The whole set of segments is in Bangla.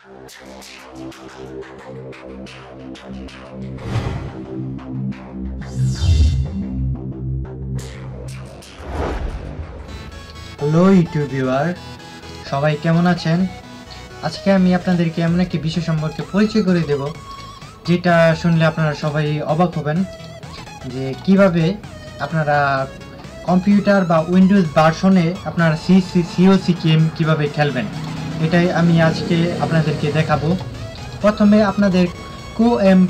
হ্যালো ইউটিউব ভিউয়ার, সবাই কেমন আছেন? আজকে আমি আপনাদেরকে এমন একটি বিষয় সম্পর্কে পরিচয় করে দেব, যেটা শুনলে আপনারা সবাই অবাক হবেন, যে কীভাবে আপনারা কম্পিউটার বা উইন্ডোজ ভার্সনে আপনারা সি সি সিওসি গেম কীভাবে খেলবেন। এটাই আমি আজকে আপনাদেরকে দেখাবো। প্রথমে আপনাদের কো এম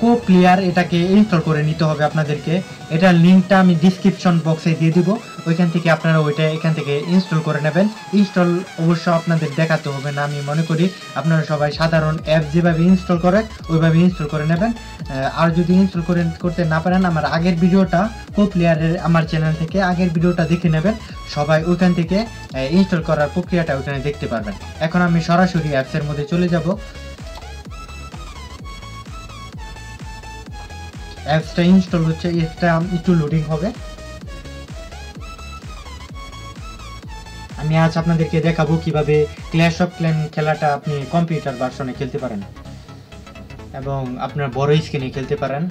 কো প্লেয়ার এটাকে ইনস্টল করে নিতে হবে আপনাদেরকে। এটার লিঙ্কটা আমি ডিসক্রিপশন বক্সে দিয়ে দিব। ওইখান থেকে আপনারা ওইটা এখান থেকে ইনস্টল করে নেবেন। ইনস্টল অবশ্য আপনাদের দেখাতে হবে না, আমি মনে করি আপনারা সবাই সাধারণ অ্যাপ যেভাবে ইনস্টল করে, ওইভাবে ইনস্টল করে নেবেন। আর যদি ইনস্টল করে, করতে না পারেন, আমার আগের ভিডিওটা কো প্লেয়ারের আমার চ্যানেল থেকে আগের ভিডিওটা দেখে নেবেন। সবাই ওইখান থেকে ইনস্টল করার প্রক্রিয়াটা ওইখানে দেখতে পারবেন। এখন আমি সরাসরি অ্যাপসের মধ্যে চলে যাব। অ্যাপসটা ইনস্টল হচ্ছে অ্যাপসটা একটু লোডিং হবে। আমি আজ আপনাদেরকে দেখাবো কীভাবে ক্ল্যাশ অফ ক্ল্যান খেলাটা আপনি কম্পিউটার ভার্সনে খেলতে পারেন। এবং আপনার বড় স্ক্রিনে খেলতে পারেন।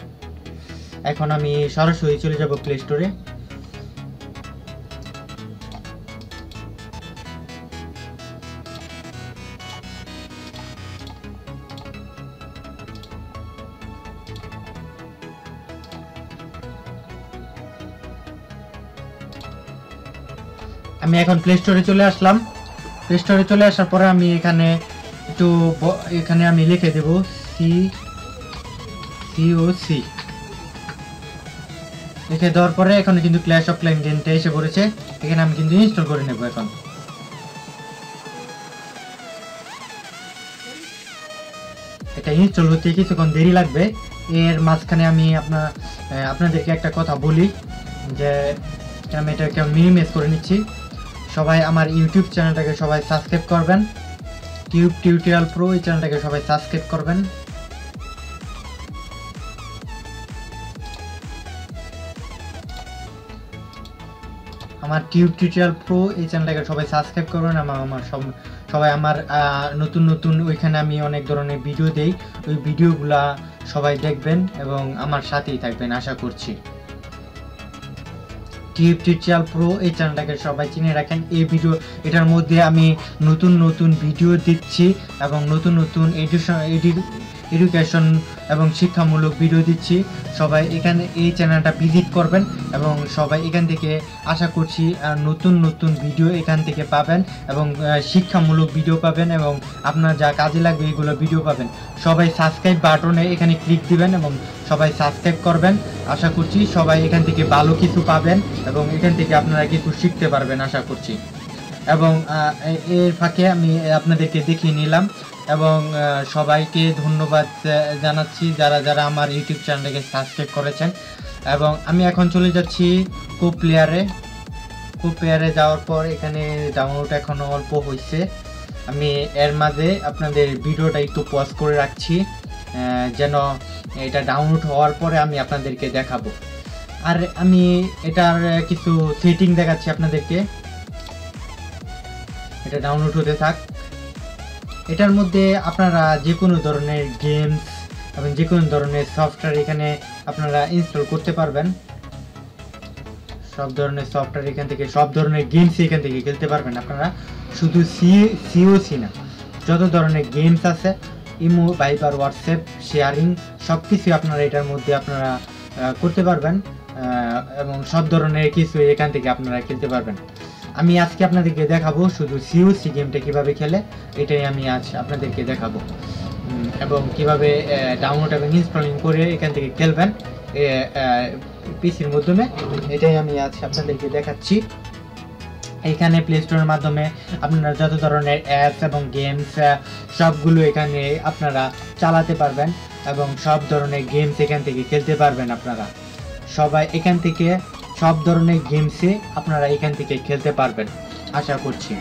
এখন আমি সরাসরি চলে যাব প্লে স্টোরে আমি এখন প্লে স্টোরে চলে আসলাম। প্লে স্টোরে চলে আসার পরে আমি এখানে একটু এখানে আমি লিখে দেব সি সি লিখে দেওয়ার পরে এখন কিন্তু ক্ল্যাশ অফ ক্ল্যান গেমটা এসে পড়েছে। এখানে আমি কিন্তু ইনস্টল করে নেব এখন। এটা ইনস্টল হতে কিছুক্ষণ দেরি লাগবে। এর মাঝখানে আমি আপনার আপনাদেরকে একটা কথা বলি যে আমি এটাকে মিনিমাইজ করে নিচ্ছি। সবাই আমার ইউটিউব চ্যানেলটাকে সবাই সাবস্ক্রাইব করবেন। টিউব টিউটোরিয়াল প্রো এই চ্যানেলটাকে সবাই সাবস্ক্রাইব করবেন। আমার টিউব টিউটোরিয়াল প্রো এই চ্যানেলটাকে সবাই সাবস্ক্রাইব করবেন। আমার আমার সব- সবাই আমার নতুন নতুন ওইখানে আমি অনেক ধরনের ভিডিও দেই। ওই ভিডিওগুলা সবাই দেখবেন এবং আমার সাথেই থাকবেন, আশা করছি। টিউব টিউটোরিয়াল প্রো এই চ্যানেলটাকে সবাই চিনে রাখেন। এই ভিডিও এটার মধ্যে আমি নতুন নতুন ভিডিও দিচ্ছি এবং নতুন নতুন এডুকেশন এডুকেশন এবং শিক্ষামূলক ভিডিও দিচ্ছি। সবাই এখানে, এই চ্যানেলটা ভিজিট করবেন এবং সবাই এখান থেকে আশা করছি নতুন নতুন ভিডিও এখান থেকে পাবেন এবং শিক্ষামূলক ভিডিও পাবেন এবং আপনার যা কাজে লাগবে এগুলো ভিডিও পাবেন। সবাই সাবস্ক্রাইব বাটনে এখানে ক্লিক দিবেন এবং সবাই সাবস্ক্রাইব করবেন। আশা করছি সবাই এখান থেকে ভালো কিছু পাবেন এবং এখান থেকে আপনারা কিছু শিখতে পারবেন, আশা করছি। এবং এর ফাঁকে আমি আপনাদেরকে দেখিয়ে নিলাম এবং সবাইকে ধন্যবাদ জানাচ্ছি যারা যারা আমার ইউটিউব চ্যানেলটাকে সাবস্ক্রাইব করেছেন। এবং আমি এখন চলে যাচ্ছি কো প্লেয়ারে কো প্লেয়ারে যাওয়ার পর এখানে ডাউনলোড এখনও অল্প হয়েছে আমি এর মাঝে আপনাদের ভিডিওটা একটু পজ করে রাখছি। যেন এটা ডাউনলোড হওয়ার পরে আমি আপনাদেরকে দেখাবো। আর আমি এটার কিছু সেটিং দেখাচ্ছি আপনাদেরকে। এটা ডাউনলোড হতে থাক। এটার মধ্যে আপনারা যে কোনো ধরনের গেমস এবং যে কোনো ধরনের সফটওয়্যার এখানে আপনারা ইনস্টল করতে পারবেন। সব ধরনের সফটওয়্যার এখান থেকে, সব ধরনের গেমস এখান থেকে খেলতে পারবেন আপনারা। শুধু সি সিওসি না, যত ধরনের গেমস আছে ইমো, ভাইবার, হোয়াটসঅ্যাপ, শেয়ারিং সব কিছু আপনারা এটার মধ্যে আপনারা করতে পারবেন এবং সব ধরনের কিছু এখান থেকে আপনারা খেলতে পারবেন। আমি আজকে আপনাদেরকে দেখাবো শুধু সিওসি গেমটা কীভাবে খেলে, এটাই আমি আজ আপনাদেরকে দেখাবো। এবং কীভাবে ডাউনলোড এবং ইনস্টলিং করে এখান থেকে খেলবেন পিসির মাধ্যমে, এটাই আমি আজ আপনাদেরকে দেখাচ্ছি। এখানে প্লে স্টোরের মাধ্যমে আপনারা যত ধরনের অ্যাপস এবং গেমস সবগুলো এখানে আপনারা চালাতে পারবেন এবং সব ধরনের গেমস এখান থেকে খেলতে পারবেন আপনারা। সবাই এখান থেকে সব ধরনের গেমসে আপনারা এখান থেকে খেলতে পারবেন, আশা করছি।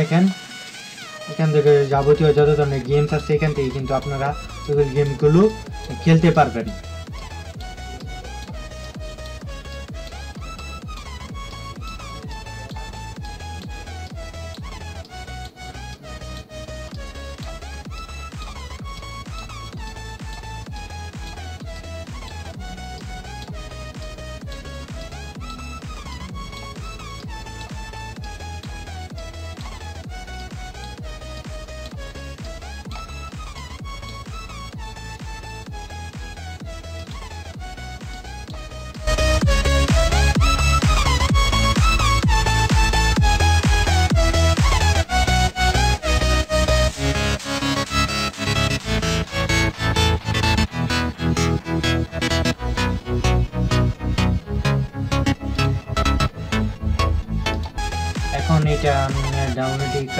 দেখেন। এখান থেকে যাবতীয় যত ধরনের গেমস আছে, এখান থেকে কিন্তু আপনারা গেমগুলো খেলতে পারবেন।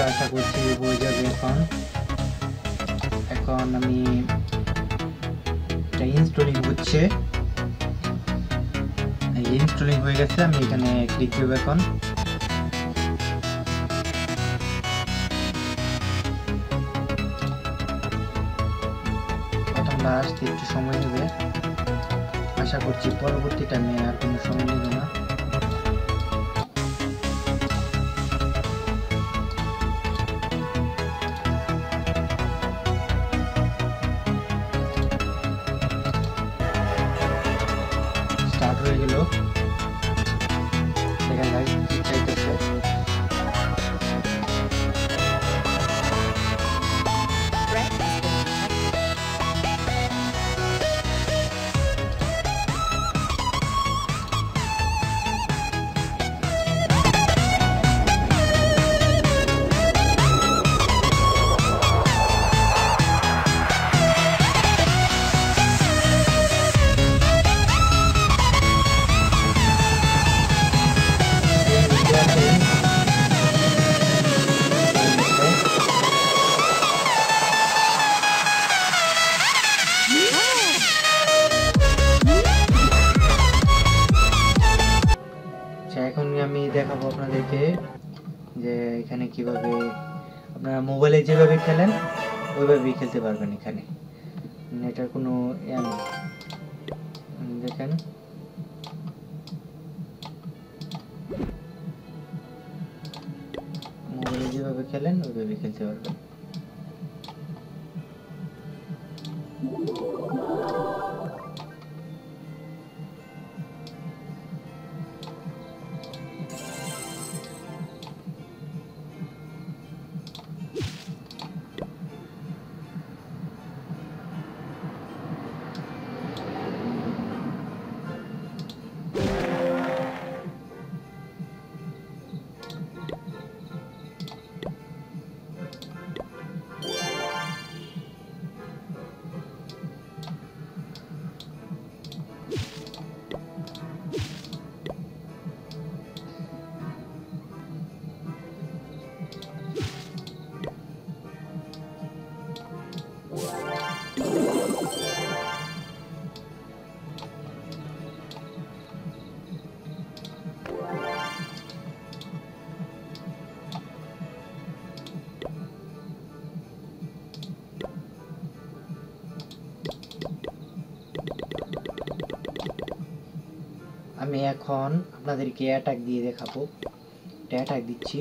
আশা করছি হয়ে যাবে এখন। এখন আমি ইনস্টলিং হচ্ছে। ইনস্টলিং হয়ে গেছে, আমি এখানে ক্লিক দেবো এখন। প্রথমবার আসতে একটু সময় নেবে। আশা করছি পরবর্তী টাইমে আর কোনো সময় নেবে না। কীভাবে আপনারা মোবাইলে যেভাবে খেলেন, ওইভাবেই খেলতে পারবেন এখানে। মানে এটার কোনো ইয়া নেই। দেখেন। মোবাইলে যেভাবে খেলেন ওইভাবে খেলতে পারবেন। আমি এখন আপনাদেরকে অ্যাটাক দিয়ে দেখাবো। অ্যাটাক দিচ্ছি।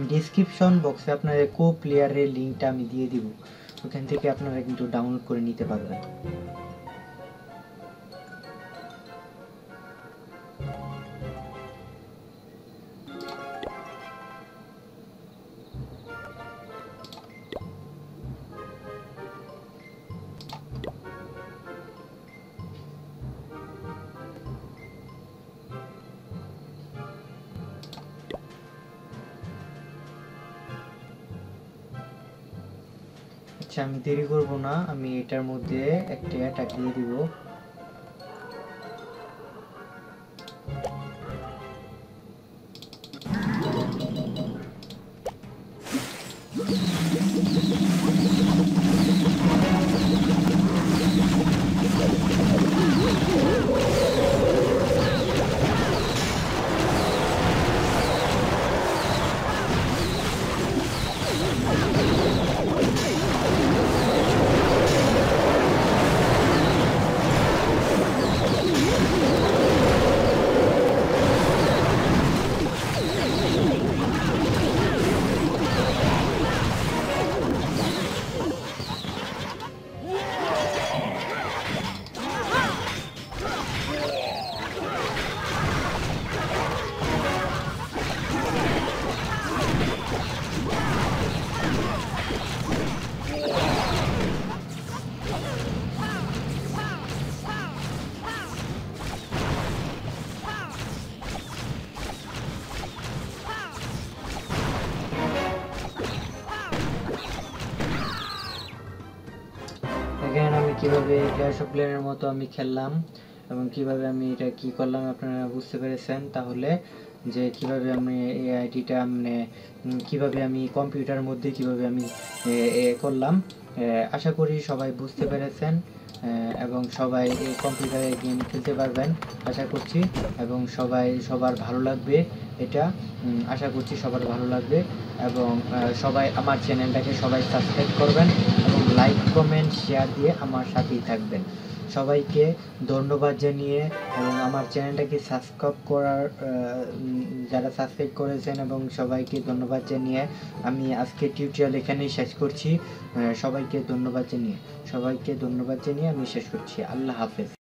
আমি ডিসক্রিপশন বক্সে আপনার কো প্লেয়ারের লিঙ্কটা আমি দিয়ে দিব। ওখান থেকে আপনারা কিন্তু ডাউনলোড করে নিতে পারবেন। আসছে আমি দেরি করব না আমি এটার মধ্যে একটা টাকিয়ে দিব। ক্ল্যানের মতো আমি খেললাম এবং কীভাবে আমি এটা কি করলাম আপনারা বুঝতে পেরেছেন। তাহলে যে কীভাবে আমি এই আইডিটা মানে কীভাবে আমি কম্পিউটারের মধ্যে কীভাবে আমি এ, করলাম আশা করি সবাই বুঝতে পেরেছেন। এবং সবাই এই কম্পিউটারে গেম খেলতে পারবেন, আশা করছি। এবং সবাই, সবার ভালো লাগবে এটা। আশা করছি সবার ভালো লাগবে। এবং সবাই আমার চ্যানেলটাকে সবাই সাবস্ক্রাইব করবেন এবং লাইক কমেন্ট শেয়ার দিয়ে আমার সাথেই থাকবেন। সবাইকে ধন্যবাদ জানিয়ে এবং আমার চ্যানেলটাকে সাবস্ক্রাইব করার যারা সাবস্ক্রাইব করেছেন এবং সবাইকে ধন্যবাদ জানিয়ে আমি আজকে টিউটোরিয়াল এখানেই শেষ করছি। সবাইকে ধন্যবাদ জানিয়ে। সবাইকে ধন্যবাদ জানিয়ে আমি শেষ করছি। আল্লাহ হাফেজ।